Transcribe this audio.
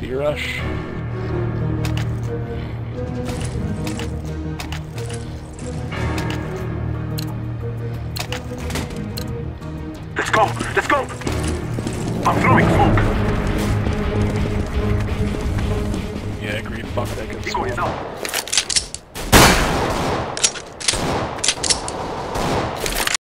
B rush. Let's go! Let's go! I'm throwing smoke! Yeah, agreed. Fuck that. Good Eagle is up!